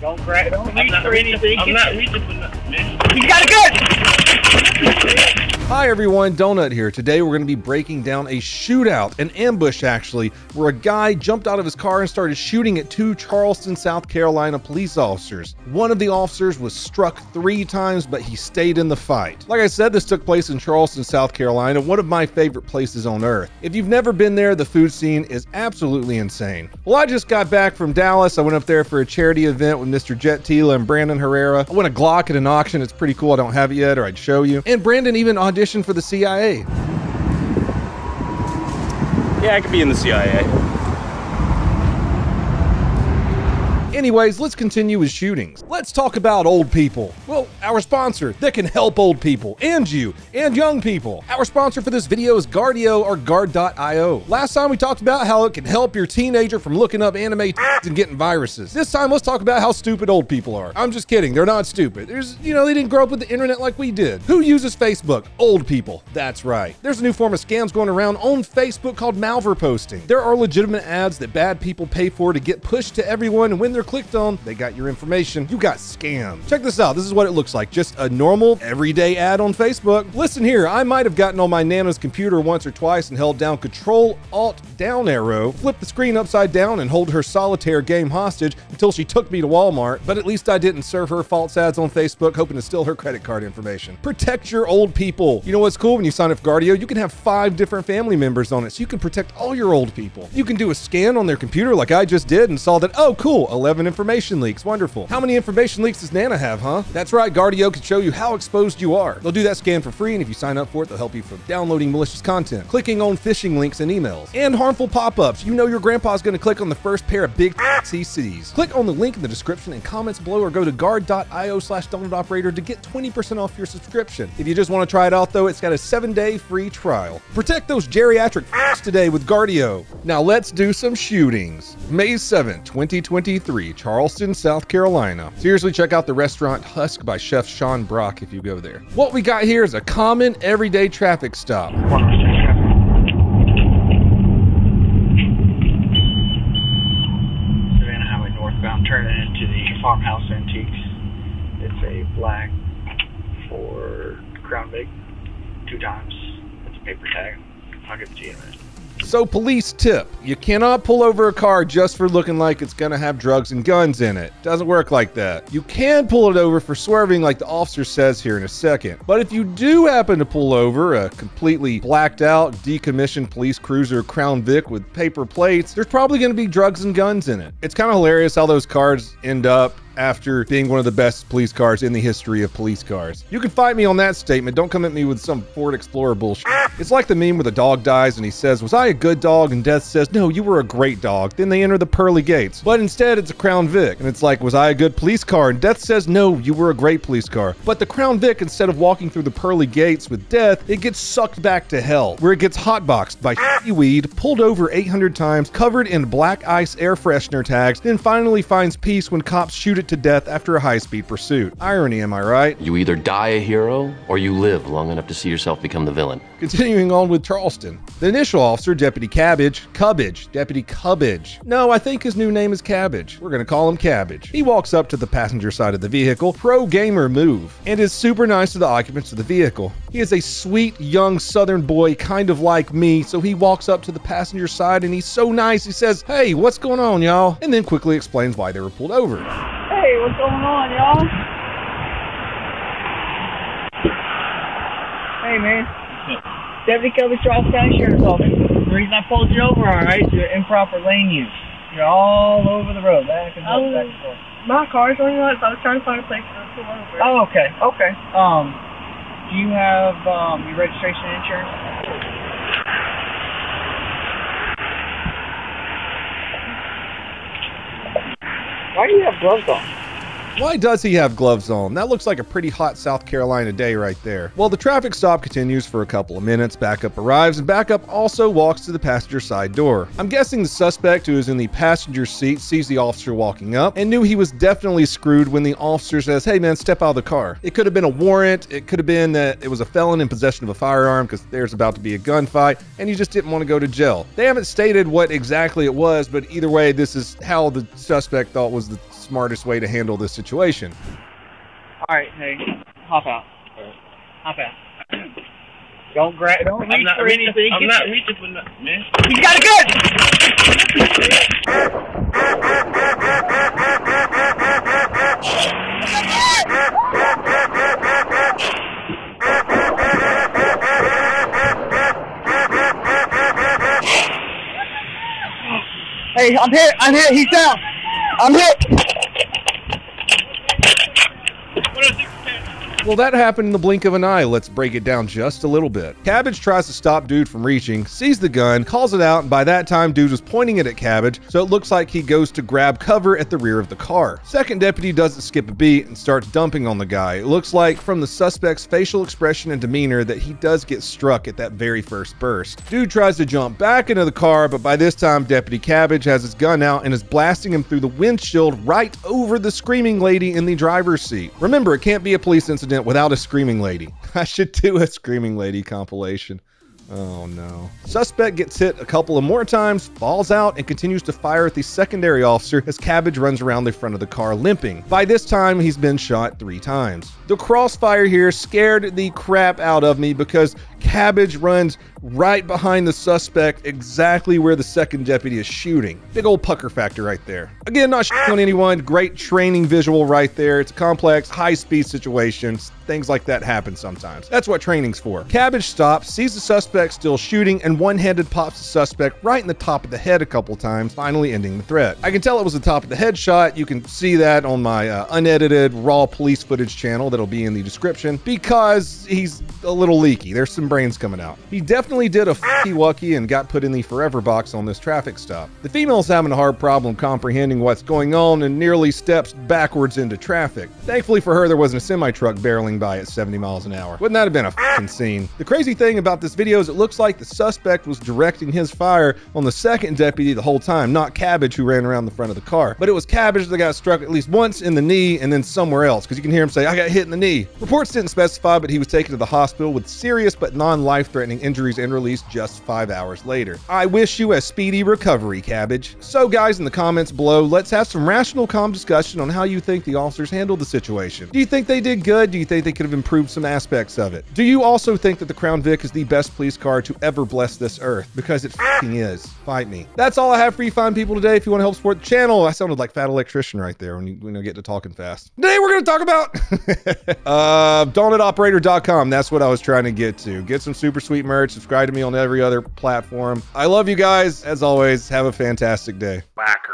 Don't grab. Don't reach for anything. I'm not reaching for nothing, man. He's got a gun. Hi everyone, Donut here. Today we're going to be breaking down a shootout, an ambush actually, where a guy jumped out of his car and started shooting at two Charleston, South Carolina police officers. One of the officers was struck three times, but he stayed in the fight. Like I said, this took place in Charleston, South Carolina, one of my favorite places on earth. If you've never been there, the food scene is absolutely insane. Well, I just got back from Dallas. I went up there for a charity event with Mr. Jet Tila and Brandon Herrera. I won a Glock at an auction. It's pretty cool. I don't have it yet, or I'd show you. And Brandon even auditioned for the CIA. Yeah, I could be in the CIA. Anyways, let's continue with shootings. Let's talk about old people. Well, our sponsor that can help old people and you and young people. Our sponsor for this video is Guardio or Guard.io. Last time we talked about how it can help your teenager from looking up anime and getting viruses. This time let's talk about how stupid old people are. I'm just kidding, they're not stupid. There's, you know, they didn't grow up with the internet like we did. Who uses Facebook? Old people. That's right. There's a new form of scams going around on Facebook called malware posting. There are legitimate ads that bad people pay for to get pushed to everyone, and when they're clicked on, they got your information. You got scammed. Check this out. This is what it looks like. Just a normal, everyday ad on Facebook. Listen here, I might have gotten on my Nana's computer once or twice and held down Control Alt down arrow, flipped the screen upside down, and hold her solitaire game hostage until she took me to Walmart. But at least I didn't serve her false ads on Facebook, hoping to steal her credit card information. Protect your old people. You know what's cool when you sign up for Guardio? You can have five different family members on it, so you can protect all your old people. You can do a scan on their computer like I just did and saw that, oh, cool, 11 information leaks. Wonderful. How many information leaks does Nana have, huh? That's right, Guardio can show you how exposed you are. They'll do that scan for free, and if you sign up for it, they'll help you from downloading malicious content, clicking on phishing links and emails, and harmful pop-ups. You know your grandpa's gonna click on the first pair of big he sees. Click on the link in the description and comments below or go to guard.io slash donut operator to get 20% off your subscription. If you just want to try it out though, it's got a seven day free trial. Protect those geriatric today with Guardio. Now let's do some shootings. May 7, 2023, Charleston, South Carolina. Seriously, check out the restaurant Husk by Chef Sean Brock if you go there. What we got here is a common everyday traffic stop. Savannah Highway northbound, turning into the Farmhouse Antiques. It's a black Ford Crown Vic, two times. It's a paper tag. I'll give it to you in a minute. So, police tip you cannot pull over a car just for looking like it's gonna have drugs and guns in it. Doesn't work like that. You can pull it over for swerving, like the officer says here in a second. But if you do happen to pull over a completely blacked out, decommissioned police cruiser Crown Vic with paper plates, there's probably gonna be drugs and guns in it. It's kind of hilarious how those cars end up after being one of the best police cars in the history of police cars. You can fight me on that statement. Don't come at me with some Ford Explorer bullshit. It's like the meme where the dog dies and he says, Was I a good dog? And Death says, No, you were a great dog. Then they enter the pearly gates. But instead, it's a Crown Vic. And it's like, Was I a good police car? And Death says, No, you were a great police car. But the Crown Vic, instead of walking through the pearly gates with Death, it gets sucked back to hell, where it gets hotboxed by weed, pulled over 800 times, covered in black ice air freshener tags, then finally finds peace when cops shoot it to death after a high speed pursuit. Irony, am I right? You either die a hero or you live long enough to see yourself become the villain. Continuing on with Charleston. The initial officer, Deputy Cabbage, Cubbage, Deputy Cubbage. No, I think his new name is Cabbage. We're gonna call him Cabbage. He walks up to the passenger side of the vehicle, pro gamer move, and is super nice to the occupants of the vehicle. He is a sweet young southern boy, kind of like me, so he walks up to the passenger side and he's so nice. He says, Hey, what's going on, y'all? And then quickly explains why they were pulled over. Hey, what's going on, y'all? Hey, man. Deputy Covey Charlestown Sheriff's Office. The reason I pulled you over, all right, is your improper lane use. You're all over the road, back and forth, back and forth. My car's running out, so I was trying to find a place to pull over. Oh, okay, okay. Um, do you have um your registration and insurance? Why do you have gloves on? Why does he have gloves on? That looks like a pretty hot South Carolina day right there. Well, the traffic stop continues for a couple of minutes. Backup arrives, and Backup also walks to the passenger side door. I'm guessing the suspect who is in the passenger seat sees the officer walking up and knew he was definitely screwed when the officer says, Hey man, step out of the car. It could have been a warrant, it could have been that it was a felon in possession of a firearm because there's about to be a gunfight, and you just didn't want to go to jail. They haven't stated what exactly it was, but either way, this is how the suspect thought was the smartest way to handle this situation. All right, hey, hop out. Hop out. Don't grab. Don't reach I'm not for reaching. anything. I'm not reaching for nothing, man. He's got a gun. Hey, I'm hit. I'm hit. He's down. I'm hit. Well, that happened in the blink of an eye. Let's break it down just a little bit. Cabbage tries to stop Dude from reaching, sees the gun, calls it out, and by that time, Dude was pointing it at Cabbage, so it looks like he goes to grab cover at the rear of the car. Second deputy doesn't skip a beat and starts dumping on the guy. It looks like from the suspect's facial expression and demeanor that he does get struck at that very first burst. Dude tries to jump back into the car, but by this time, Deputy Cabbage has his gun out and is blasting him through the windshield right over the screaming lady in the driver's seat. Remember, it can't be a police incident without a screaming lady. I should do a screaming lady compilation. Oh no. Suspect gets hit a couple of more times, falls out, and continues to fire at the secondary officer as Cabbage runs around the front of the car limping. By this time, he's been shot three times. The crossfire here scared the crap out of me because Cabbage runs right behind the suspect exactly where the second deputy is shooting. Big old pucker factor right there. Again, not on anyone. Great training visual right there. It's a complex, high speed situation. Things like that happen sometimes. That's what training's for. Cabbage stops, sees the suspect still shooting, and one handed pops the suspect right in the top of the head a couple times, finally ending the threat. I can tell it was the top of the head shot. You can see that on my uh, unedited raw police footage channel that'll be in the description because he's a little leaky. There's some brains coming out. He definitely did a fucky wucky and got put in the forever box on this traffic stop. The female's having a hard problem comprehending what's going on and nearly steps backwards into traffic. Thankfully for her, there wasn't a semi truck barreling by at 70 miles an hour. Wouldn't that have been a scene? The crazy thing about this video is it looks like the suspect was directing his fire on the second deputy the whole time, not Cabbage who ran around the front of the car. But it was Cabbage that got struck at least once in the knee and then somewhere else because you can hear him say, I got hit in the knee. Reports didn't specify, but he was taken to the hospital with serious but non life threatening injuries and released just five hours later. I wish you a speedy recovery, Cabbage. So, guys, in the comments below, let's have some rational, calm discussion on how you think the officers handled the situation. Do you think they did good? Do you think they could have improved some aspects of it? Do you also think that the Crown Vic is the best police car to ever bless this earth? Because it is. Fight me. That's all I have for you fine people today. If you want to help support the channel, I sounded like fat electrician right there when you, when you get to talking fast. Today we're going to talk about uh, donutoperator.com. That's what I was trying to get to. Get some super sweet merch. Subscribe to me on every other platform. I love you guys. As always, have a fantastic day. Back.